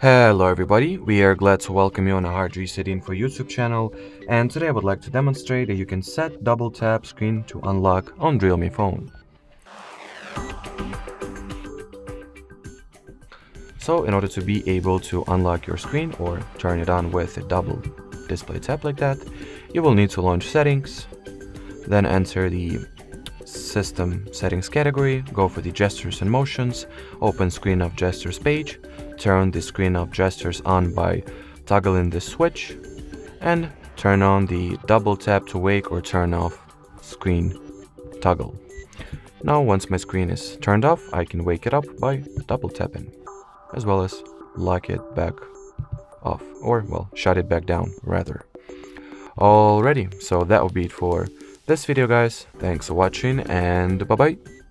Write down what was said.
Hello everybody, we are glad to welcome you on our Hard Reset Info YouTube channel and today I would like to demonstrate that you can set double tap screen to unlock on Realme phone. So in order to be able to unlock your screen or turn it on with a double display tap like that, you will need to launch settings, then enter the system settings category, go for the gestures and motions, open screen off gestures page, turn the screen off gestures on by toggling the switch, and turn on the double tap to wake or turn off screen toggle. Now once my screen is turned off, I can wake it up by double tapping as well as lock it back off or well shut it back down rather. Alrighty so that will be it for this video guys. Thanks for watching and bye bye